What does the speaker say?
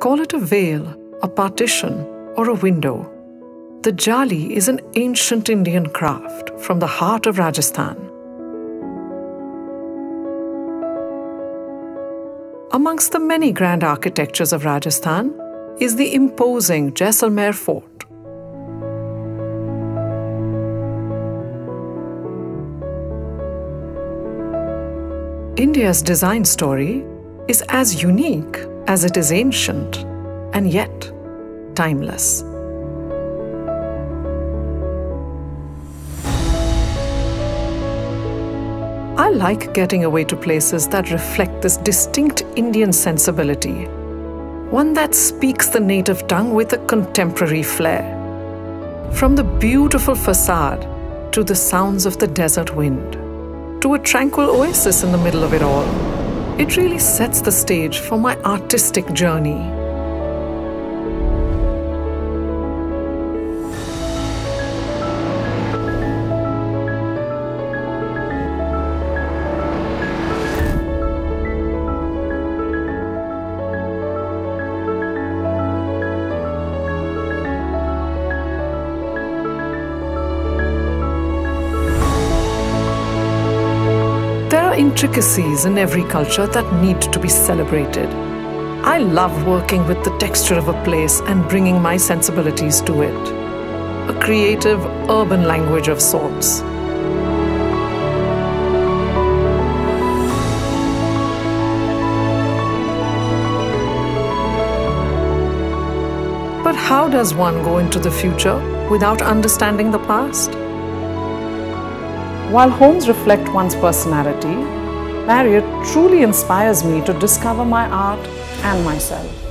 Call it a veil, a partition, or a window. The jali is an ancient Indian craft from the heart of Rajasthan. Amongst the many grand architectures of Rajasthan is the imposing Jaisalmer Fort. India's design story is as unique as it is ancient and yet timeless. I like getting away to places that reflect this distinct Indian sensibility, one that speaks the native tongue with a contemporary flair. From the beautiful facade to the sounds of the desert wind, to a tranquil oasis in the middle of it all, it really sets the stage for my artistic journey. Intricacies in every culture that need to be celebrated. I love working with the texture of a place and bringing my sensibilities to it. A creative, urban language of sorts. But how does one go into the future without understanding the past? While homes reflect one's personality, Marriott truly inspires me to discover my art and myself.